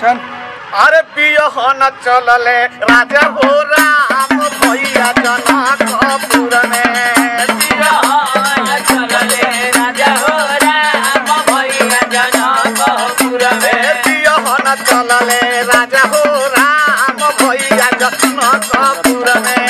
action अरे पियो न चलले राजा हो राम भैया जना चलले राजा हो राम भैया जना में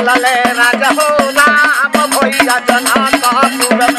বদলে রাজ হলাম ভৈরা জনাথ পুরম